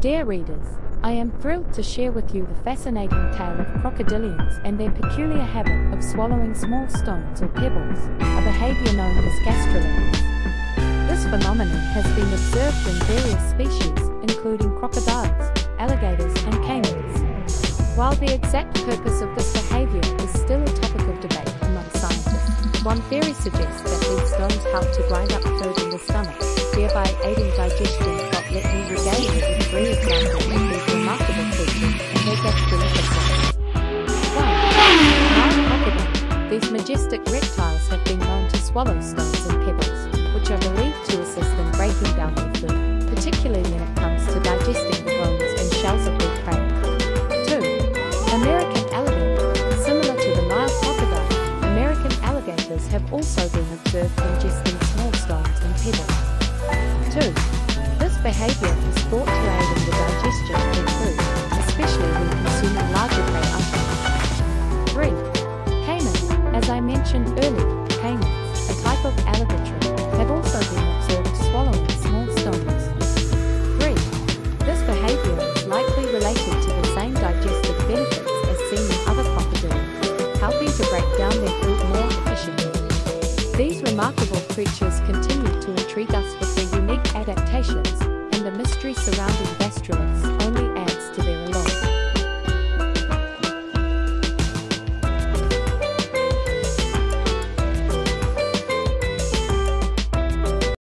Dear readers, I am thrilled to share with you the fascinating tale of crocodilians and their peculiar habit of swallowing small stones or pebbles, a behavior known as gastroliths. This phenomenon has been observed in various species, including crocodiles, alligators, and caimans. While the exact purpose of this behavior is still a topic of debate among scientists, one theory suggests that these stones help to grind up food in the stomach, thereby aiding digestion. These majestic reptiles have been known to swallow stones and pebbles, which are believed to assist in breaking down their food, particularly when it comes to digesting the bones and shells of their prey. 2. American alligator. Similar to the Nile crocodile, American alligators have also been observed ingesting small stones and pebbles. 2. This behavior is thought to aid in the digestion mentioned earlier, caimans, a type of alligator, have also been observed swallowing small stones. 3. This behavior is likely related to the same digestive benefits as seen in other crocodiles, helping to break down their food more efficiently. These remarkable creatures continue to intrigue us with their unique adaptations